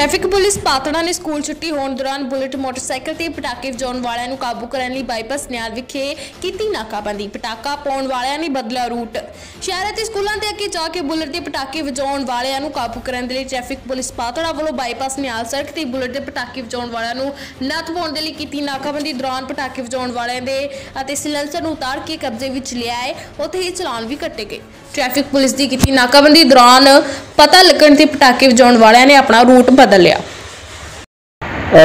Traffic police Patran ਨੇ school ਛੁੱਟੀ ਹੋਣ ਦੌਰਾਨ ਬੁਲਟ ਮੋਟਰਸਾਈਕਲ ਤੇ ਪਟਾਕੇ ਵਜਾਉਣ ਵਾਲਿਆਂ ਨੂੰ ਕਾਬੂ ਕਰਨ ਲਈ ਬਾਈਪਾਸ ਨਿਆਲ ਵਿਖੇ ਕੀਤੀ ਨਾਕਾਬੰਦੀ। ਪਟਾਕਾ ਪਾਉਣ ਵਾਲਿਆਂ ਨੇ ਬਦਲਿਆ ਰੂਟ। ਸ਼ਹਿਰ ਅਤੇ ਸਕੂਲਾਂ ਦੇ ਅੱਗੇ ਜਾ ਕੇ ਬੁਲਟ ਦੇ ਪਟਾਕੇ ਵਜਾਉਣ ਵਾਲਿਆਂ ਨੂੰ ਕਾਬੂ ਕਰਨ ਦੇ ਲਈ ਟ੍ਰੈਫਿਕ ਪੁਲਿਸ ਪਾਤੜਾ ਵੱਲੋਂ ਬਾਈਪਾਸ ਨਿਆਲ ਸੜਕ ਤੇ ਬੁਲਟ ਦੇ ਪਟਾਕੇ ਵਜਾਉਣ ਵਾਲਿਆਂ ਨੂੰ ਨੱਥ ਪਾਉਣ ਦੇ ਲਈ ਕੀਤੀ ਨਾਕਾਬੰਦੀ ਦੌਰਾਨ ਪਟਾਕੇ ਵਜਾਉਣ ਵਾਲਿਆਂ ਦੇ ਅਤੇ ਸਿਲੰਸਰ ਨੂੰ ਉਤਾਰ ਕੇ ਕਬਜ਼ੇ ਵਿੱਚ ਲਿਆਏ, ਉੱਥੇ ਹੀ ਚਲਾਨ ਵੀ ਕੱਟੇ ਗਏ। ਟ੍ਰੈਫਿਕ ਪੁਲਿਸ ਦੀ ਕੀਤੀ ਨਾਕਾਬੰਦੀ ਦੌਰਾਨ ਪਤਾ ਲੱਗਣ ਤੇ ਪਟਾਕੇ ਵਜਾਉਣ ਵਾਲਿਆਂ ਨੇ ਆਪਣਾ ਰੂਟ ਬਦਲ ਲਿਆ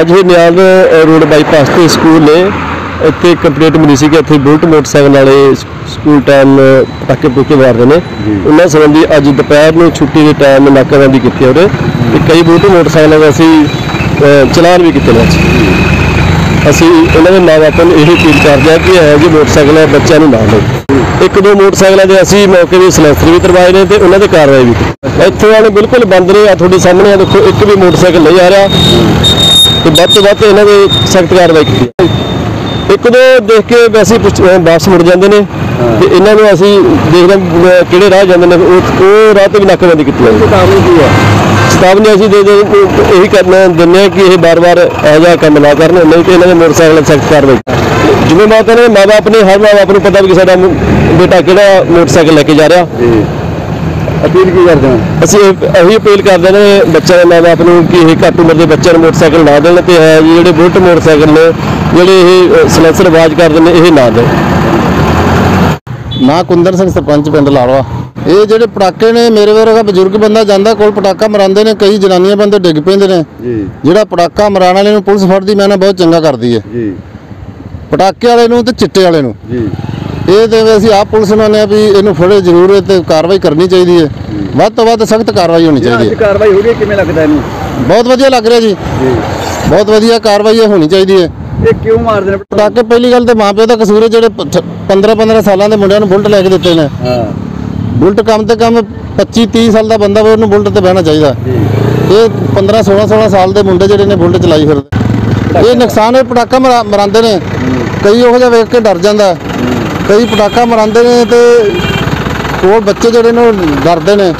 ਅੱਜ ਇਹ ਨਿਆਲ ਰੋਡ ਬਾਈਪਾਸ ਤੇ ਸਕੂਲ ਨੇ। ਇੱਥੇ ਕੰਪਲੀਟ ਮਿਲੀ ਸੀ ਕਿ ਇੱਥੇ ਬੁਲਟ ਮੋਟਰਸਾਈਕਲ ਵਾਲੇ ਸਕੂਲ ਟਾਈਮ ਪਟਾਕੇ ਪੁੱਕੇ ਮਾਰਦੇ ਨੇ। ਉਹਨਾਂ ਸੰਬੰਧੀ ਅੱਜ ਦੁਪਹਿਰ ਨੂੰ ਛੁੱਟੀ ਦੇ ਟਾਈਮ ਨਾਕਾਬੰਦੀ ਕੀਤੀ ਉਹਦੇ ਤੇ ਕਈ ਬੁਲਟ ਮੋਟਰਸਾਈਕਲਾਂ ਦਾ ਅਸੀਂ ਚਲਾਨ ਵੀ ਕੀਤੇ ਨੇ ਅੱਜ। ਅਸੀਂ ਇਹਨਾਂ ਦੇ ਮਾਪਿਆਂ ਨੂੰ ਇਹ ਅਪੀਲ ਕਰਦੇ ਹਾਂ ਕਿ ਇਹੋ ਜਿਹੇ ਮੋਟਰਸਾਈਕਲ ਹੈ ਬੱਚਿਆਂ ਨੂੰ ਨਾ ਦਿਓ। ਇੱਕ ਦੋ ਮੋਟਰਸਾਈਕਲਾਂ ਦੇ ਅਸੀਂ ਮੌਕੇ ਦੇ ਸਲੈਂਸਰ ਵੀ ਕਰਵਾਏ ਨੇ ਤੇ ਉਹਨਾਂ ਦੇ ਕਾਰਵਾਈ ਵੀ ਕੀਤੀ। ਇੱਥੋਂ ਵਾਲੇ ਬਿਲਕੁਲ ਬੰਦ ਨੇ, ਆ ਤੁਹਾਡੇ ਸਾਹਮਣੇ ਆ, ਦੇਖੋ, ਇੱਕ ਵੀ ਮੋਟਰਸਾਈਕਲ ਨਹੀਂ ਆ ਰਿਹਾ। ਤੇ ਵੱਧ ਤੋਂ ਵੱਧ ਇਹਨਾਂ ਦੇ ਸਖਤ ਕਾਰਵਾਈ ਕੀਤੀ ਇੱਕ ਦੋ ਦੇਖ ਕੇ ਵੈਸੇ ਵਾਪਸ ਮੁੜ ਜਾਂਦੇ ਨੇ ਤੇ ਇਹਨਾਂ ਨੂੰ ਅਸੀਂ ਦੇਖਦੇ ਹਾਂ ਕਿਹੜੇ ਰਾਹ ਜਾਂਦੇ ਨੇ, ਉਹ ਉਹ ਰਾਹ ਤੇ ਵੀ ਨਾਕਾਬੰਦੀ ਕੀਤੀ ਜਾਂਦੀ ਹੈ ਚੇਤਾਵਨੀ ਅਸੀਂ ਦੇ ਦੇ ਇਹੀ ਕਰਨਾ ਦਿੰਦੇ ਹਾਂ ਕਿ ਇਹ ਬਾਰ-ਬਾਰ ਇਹੋ ਜਿਹਾ ਕੰਮ ਨਾ ਕਰਨ ਨਹੀਂ ਤੇ ਇਹਨਾਂ ਦੇ ਮੋਟਰਸਾਈਕਲ ਸਖਤ ਕਾਰਵਾਈ ਜਿਵੇਂ ਮਾਤਾ ਨੇ ਮਾਪੇ ਨੇ ਹਰ ਮਾਪੇ ਨੂੰ ਪਤਾ ਵੀ ਕਿ ਸਾਡਾ ਮੁ- ਬੇਟਾ ਕਿਹੜਾ ਮੋਟਰਸਾਈਕਲ ਲੈ ਕੇ ਜਾ ਰਿਹਾ। ਅਪੀਲ ਕੀ ਕਰਦੇ ਹੋ? ਅਸੀਂ ਇਹ- ਇਹੀ ਅਪੀਲ ਕਰਦੇ ਨੇ ਬੱਚਿਆਂ ਦੇ ਮਾਪੇ ਨੂੰ ਕਿ ਇਹ ਘੱਟ ਉਮਰ ਦੇ ਬੱਚਿਆਂ ਨੂੰ ਮੋਟਰਸਾਈਕਲ ਨਾ ਦੇਣ ਤੇ ਹੈ ਜਿਹੜੇ ਬੁਲਟ ਮੋਟਰਸਾਈਕਲ ਨੇ ਜਿਹੜੇ ਇਹ ਸਲੈਂਸਰ ਆਵਾਜ਼ ਕਰਦੇ ਨੇ ਇਹ ਨਾ ਦੇਣ। ਨਾ ਕੁੰਦਰ ਸਿੰਘ ਸਰਪੰਚ ਪਿੰਡ ਲਾੜਵਾ। ਇਹ ਜਿਹੜੇ ਪਟਾਕੇ ਨੇ ਮੇਰੇ ਵਰਗਾ ਬਜ਼ੁਰਗ ਬੰਦਾ ਜਾਂਦਾ ਕੋਲ ਪਟਾਕਾ ਮਰਾਉਂਦੇ ਨੇ ਕਈ ਜਨਾਨੀਆਂ ਬੰਦੇ ਡਿੱਗ ਪੈਂਦੇ ਨੇ। ਜੀ। ਜਿਹੜਾ ਪਟਾਕਾ ਮਰਾਉਣ ਵਾਲੇ ਨੂੰ ਪੁਲਿਸ ਫੜਦੀ ਮੈਂ ਨਾ ਬਹੁਤ ਚੰਗਾ ਕਰਦੀ ਹੈ ਜੀ। ਪਟਾਕੇ ਵਾਲੇ ਨੂੰ ਤੇ ਚਿੱਟੇ ਵਾਲੇ ਨੂੰ। ਜੀ। ਇਹ ਤੇ ਅਸੀਂ ਆਪ ਪੁਲਿਸ ਨੂੰ ਆ ਵੀ ਇਹਨੂੰ ਫੜੇ ਜ਼ਰੂਰ ਹੈ ਤੇ ਕਾਰਵਾਈ ਕਰਨੀ ਚਾਹੀਦੀ ਹੈ ਵੱਧ ਤੋਂ ਵੱਧ ਸਖਤ ਕਾਰਵਾਈ ਹੋਣੀ ਚਾਹੀਦੀ ਅੱਜ ਹੈ ਕਾਰਵਾਈ ਹੋ ਰਹੀ ਹੈ ਕਿਵੇਂ ਲੱਗਦਾ ਇਹਨੂੰ? ਬਹੁਤ ਵਧੀਆ ਲੱਗ ਰਿਹਾ ਜੀ। ਜੀ। ਬਹੁਤ ਵਧੀਆ ਕਾਰਵਾਈ ਇਹ ਹੋਣੀ ਚਾਹੀਦੀ ਹੈ ਇਹ ਕਿਉਂ ਮਾਰਦੇ ਨੇ? ਪਟਾਕੇ ਪਹਿਲੀ ਗੱਲ ਤੇ ਮਾਪਿਓ ਦਾ ਕਸੂਰ ਹੈ ਜਿਹੜੇ 15 15 ਸਾਲਾਂ ਦੇ ਮੁੰਡਿਆਂ ਨੂੰ ਬੁਲਟ ਲੈ ਕੇ ਦਿੱਤੇ ਨੇ। ਹਾਂ। ਬੁਲਟ ਕਮ ਤੇ ਕਮ 25 30 ਸਾਲ ਦਾ ਬੰਦਾ ਵੀ, ਉਹਨੂੰ ਬੁਲਟ ਤੇ ਬਹਿਣਾ ਚਾਹੀਦਾ। ਇਹ 15 16 16 ਸਾਲ ਦੇ ਮੁੰਡੇ ਜਿਹੜੇ ਨੇ ਬੁਲਟ ਚਲਾਈ ਫਿਰਦੇ। ਇਹ ਨੁਕਸਾਨ ਇਹ ਪਟਾਕਾ ਮਰਾ- ਮਰਾਉਂਦੇ ਨੇ। ਕਈ ਉਹੋ ਜਿਹਾ ਵੇਖ ਕੇ ਡਰ ਜਾਂਦਾ। ਕਈ ਪਟਾਕਾ ਮਰਾਉਂਦੇ ਨੇ ਤੇ ਕੋਲ ਬੱਚੇ ਜਿਹੜੇ ਨੇ ਉਹ ਡਰਦੇ ਨੇ।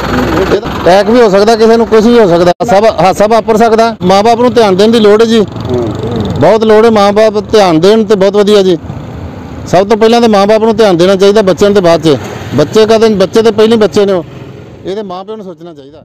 ਅਟੈਕ ਵੀ ਹੋ ਸਕਦਾ, ਕਿਸੇ ਨੂੰ ਕੁਝ ਵੀ ਹੋ ਸਕਦਾ। ਸਭ ਹਾਸਾ ਵਾਪਰ ਸਕਦਾ। ਮਾਪੇ ਨੂੰ ਧਿਆਨ ਦੇਣ ਦੀ ਲੋੜ ਹੈ ਜੀ। ਬਹੁਤ ਲੋੜ ਹੈ ਮਾਪੇ ਧਿਆਨ ਦੇਣ ਤੇ ਬਹੁਤ ਵਧੀਆ ਜੀ। ਸਭ ਤੋਂ ਪਹਿਲਾਂ ਤਾਂ ਮਾਪੇ ਨੂੰ ਧਿਆਨ ਦੇਣਾ ਚਾਹੀਦਾ ਬੱਚਿਆਂ ਦੇ ਬਾਅਦ 'ਚ। ਬੱਚੇ ਕਦੇ, ਬੱਚੇ ਤੇ ਪਹਿਲੇ ਬੱਚੇ ਨੇ ਉਹ। ਇਹਦੇ ਮਾਪਿਆਂ ਨੂੰ ਸੋਚਣਾ ਚਾਹੀਦਾ।